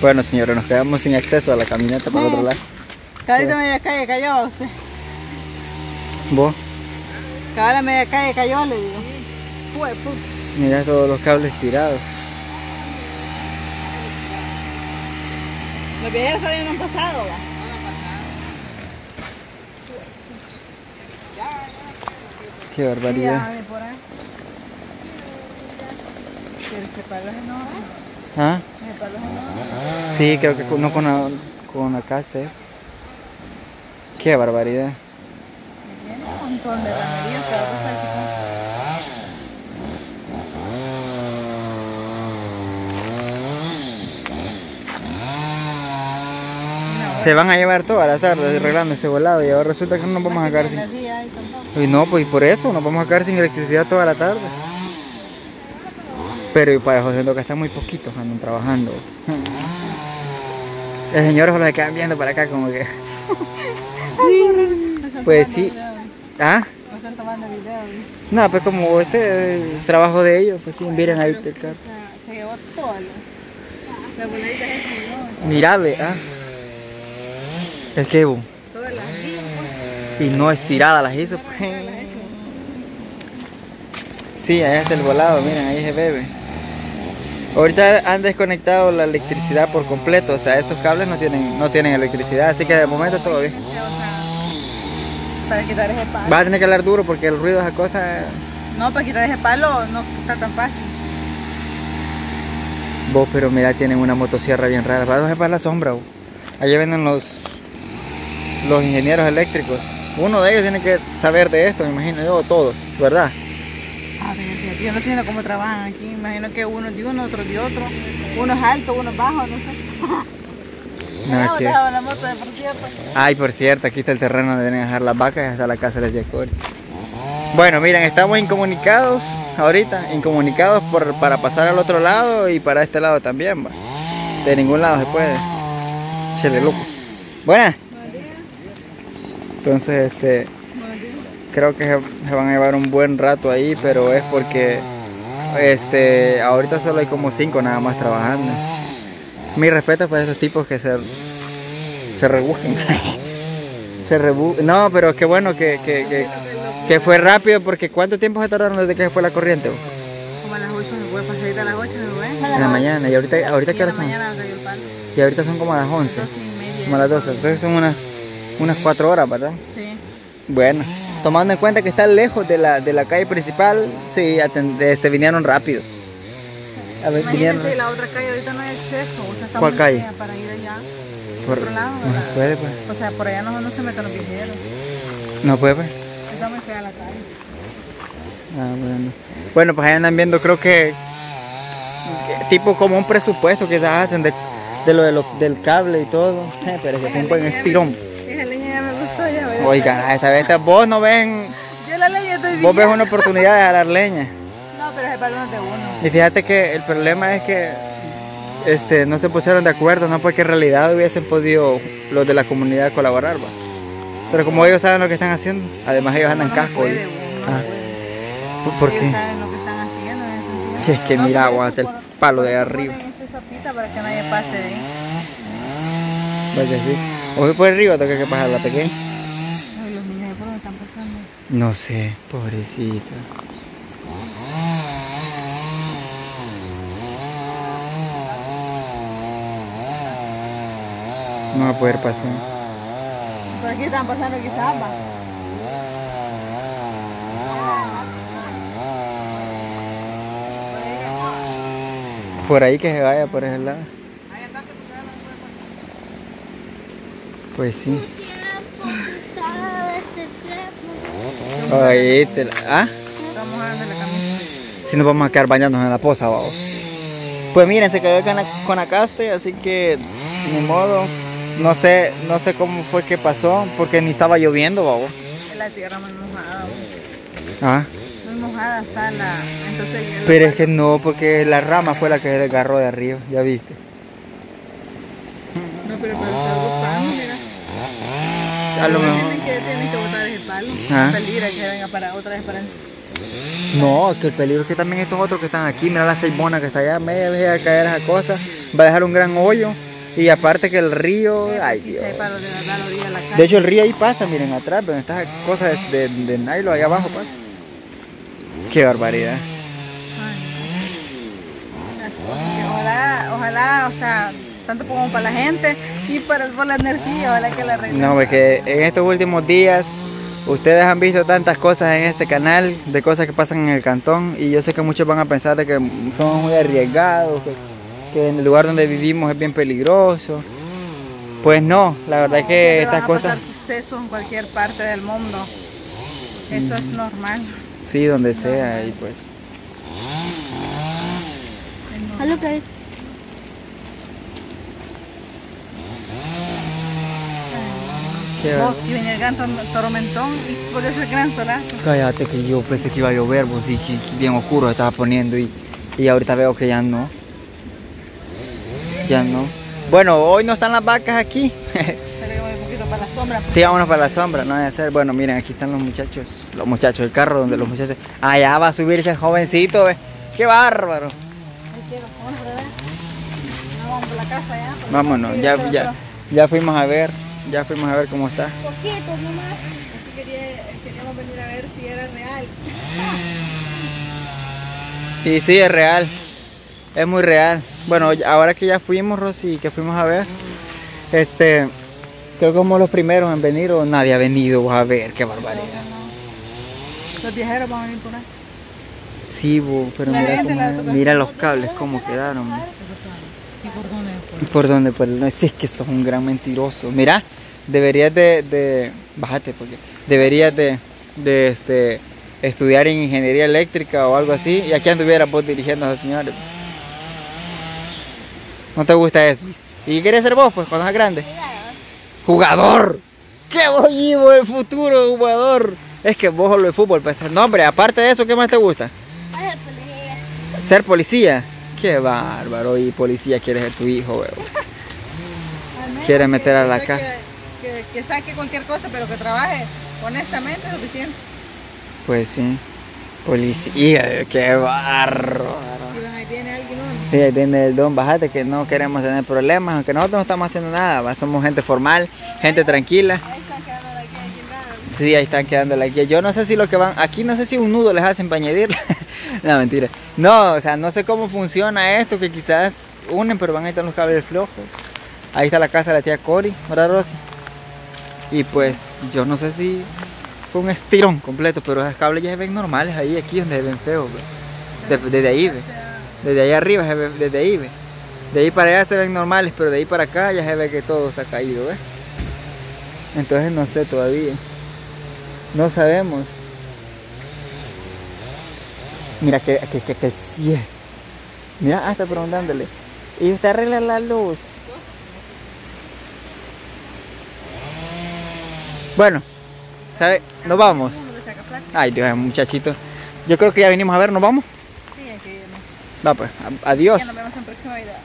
Bueno, señores, nos quedamos sin acceso a la camioneta para el otro lado. Que ahorita media calle cayó usted. ¿Vos? Ahora media calle cayó, le digo. Puta. Mira todos los cables tirados. Los viajeros todavía no han pasado, va. Qué barbaridad. Ya, ve por ahí. Que ese palo es enorme. ¿Ah? Sí, creo que no con, la- con acá este. Qué barbaridad. Tiene un montón de Se van a llevar toda la tarde arreglando este volado y ahora resulta que no nos vamos a quedar sin... Y no, pues por eso nos vamos a quedar sin electricidad toda la tarde. Pero y para José que están muy poquitos, andan trabajando. El señor se los quedan viendo para acá como que... Pues sí. ¿Ah? No están tomando video. dice. No, pues como este es el trabajo de ellos, pues sí, miren ahí el carro. Se llevó todo. La boladita es. Mira, ve, ah. El que. Todas las pues. Y no estirada las hizo. pues. Sí, allá está el volado, miren, ahí se bebe. Ahorita han desconectado la electricidad por completo, o sea, estos cables no tienen, no tienen electricidad, así que de momento todo bien. Para quitar ese palo. Vas a tener que hablar duro porque el ruido de esa cosa... No, para quitar ese palo no está tan fácil. Vos, pero mira, tienen una motosierra bien rara. Vas a para la sombra, vos. Allá venden los, los ingenieros eléctricos. Uno de ellos tiene que saber de esto, me imagino yo, todos, ¿verdad? A fíjate, yo no entiendo cómo trabajan aquí. Imagino que uno de uno, otro de otro. Uno es alto, uno es bajo, no sé. No, la moto de por cierto. Ay, por cierto, aquí está el terreno donde deben dejar las vacas y hasta la casa de Yacori. Bueno, miren, estamos incomunicados ahorita, incomunicados por, para pasar al otro lado y para este lado también, va. De ningún lado se puede. Chele loco. Buenas. Entonces, este, creo que se, se van a llevar un buen rato ahí, pero es porque, este, ahorita solo hay como cinco nada más trabajando. Mi respeto para esos tipos que se, se rebusquen. se rebu No, pero qué bueno que, que, que, que fue rápido porque ¿cuánto tiempo se tardaron desde que se fue la corriente? Como a las 8 me voy, pasadita a las 8 me voy. En la mañana. ¿Y ahorita, ahorita qué en hora la son? Y ahorita son como a las 11. Dos y media. Como a las 12. Entonces son unas, unas 4 horas, ¿verdad? Sí. Bueno, tomando en cuenta que está lejos de la, de la calle principal, sí, atend- este, vinieron rápido. A ver, vinieron. Imagínense, la otra calle ahorita no hay acceso. O sea, está ¿Cuál muy calle? para ir allá. Por- otro lado, no se ¿verdad? puede, pues. O sea, por allá no, no se meten los viajeros. No puede, pues. Está muy fea la calle. Ah, bueno. Bueno, pues ahí andan viendo, creo que, tipo como un presupuesto que se hacen de, de lo de los- del cable y todo. Pero que fue un buen estirón. Oiga, esta vez vos no ven, Yo la leña estoy vos ves una oportunidad de jalar leña. No, pero es de uno. Y fíjate que el problema es que este, no se pusieron de acuerdo, no porque en realidad hubiesen podido los de la comunidad colaborar, va. Pero como ellos saben lo que están haciendo, además ellos andan no casco. puede, y- Ah. ¿Por- ¿Por Ellos qué? saben lo que están haciendo en ese sentido. Si es que No, mira, aguanta el palo de arriba. para que nadie pase de ahí. Vaya, sí. O por arriba, toca que pasar la pequeña. Ay, los niños, ¿por dónde están pasando? No sé, pobrecita. No va a poder pasar. Por aquí están pasando quizás. Por ahí que se vaya, por ese lado. Pues sí. tiempo, tú sabes el tiempo. Ahí te la... ¿Ah? La camisa. Si nos vamos a quedar bañándonos en la poza, vamos. Pues miren, se quedó con, con Acaste, así que ni modo. No sé, no sé cómo fue que pasó, porque ni estaba lloviendo. Es la tierra muy mojada. Ah, Muy mojada está la. Entonces. pero es que no, porque la rama fue la que se desgarró de arriba, ya viste. No, pero pero. A lo Ahora mejor. Tienen que, tienen que botar ese palo. Ah. Peligra que venga para otra vez para. No, que el peligro es que también estos otros que están aquí, mira la seis monas que está allá, media vez a caer esa cosa, va a dejar un gran hoyo Y aparte que el río, ay Dios. de hecho el río ahí pasa, miren atrás, donde está cosas de, de, nylon ahí abajo pasa. Qué barbaridad. Ojalá, ojalá, o sea, tanto como para la gente y para por la energía, ojalá que la arreglen. No, porque en estos últimos días ustedes han visto tantas cosas en este canal, de cosas que pasan en el cantón, y yo sé que muchos van a pensar de que somos muy arriesgados, que, que en el lugar donde vivimos es bien peligroso. Pues no, la verdad es que estas van a cosas, pasar sucesos en cualquier parte del mundo. Eso es normal. sí, donde sea, y pues. A lo y venía el gran tor- tormentón y volvió a ser gran solazo. Cállate que yo pensé que iba a llover, pues que bien oscuro estaba poniendo y, y ahorita veo que ya no. Ya no. Bueno, hoy no están las vacas aquí. Pero yo voy un poquito para la sombra. Sí, vámonos para la sombra, no hay hacer. Bueno, miren, aquí están los muchachos. Los muchachos, el carro donde los muchachos. Allá va a subirse el jovencito, ve. ¡Qué bárbaro! Vámonos, ya. ya, ya fuimos a ver. Ya fuimos a ver cómo está. poquito nomás. quería- queríamos venir a ver si era real. Y sí, es real. Es muy real. Bueno, ahora que ya fuimos, Rosy, que fuimos a ver, este, creo que como los primeros en venir o nadie ha venido a ver, qué barbaridad. Los viajeros van a venir por ahí. Sí, bo, pero La mira, cómo- mira los cables cómo quedaron. ¿Y por dónde? ¿Y por dónde? Por el- no, es que sos un gran mentiroso. Mira, deberías de, de bájate porque deberías de, de este, estudiar en ingeniería eléctrica o algo así y aquí anduvieras vos dirigiendo a esos señores. ¿No te gusta eso? ¿Y qué quieres ser vos pues cuando seas grande? ¡Jugador! ¡Qué bollivo el futuro jugador! Es que vos lo de fútbol, pues no hombre, aparte de eso, ¿qué más te gusta? Policía. Ser policía. Qué bárbaro, y policía quiere ser tu hijo, weón. Quiere meter a la que- casa. Que, que, que saque cualquier cosa, pero que trabaje honestamente es suficiente. Pues sí. Policía, qué ahí alguien uno. Sí, ahí viene el don, bájate que no queremos tener problemas, aunque nosotros no estamos haciendo nada, somos gente formal, gente tranquila. Ahí están quedando de aquí, aquí nada. Sí, ahí están quedando la guía. Yo no sé si lo que van, aquí no sé si un nudo les hacen para añadirla. no, mentira. No, o sea, no sé cómo funciona esto, que quizás unen, pero van a estar los cables flojos. Ahí está la casa de la tía Cori, ¿verdad, Rosy? Y pues, yo no sé si fue un estirón completo, pero esos cables ya se ven normales ahí, aquí donde se ven feos, desde ahí, ve. Desde ahí arriba, se ve- desde ahí. De ahí para allá se ven normales, pero de ahí para acá ya se ve que todo se ha caído, ¿ves? Entonces no sé todavía. No sabemos. Mira que, que, que, que el cielo. Mira, ah, está preguntándole. Y usted arregla la luz. Bueno, ¿sabe? Nos vamos. Ay, Dios, muchachito. Yo creo que ya vinimos a ver, ¿nos vamos? Sí, hay que irnos. Va pues, adiós. Ya nos vemos en próxima vida.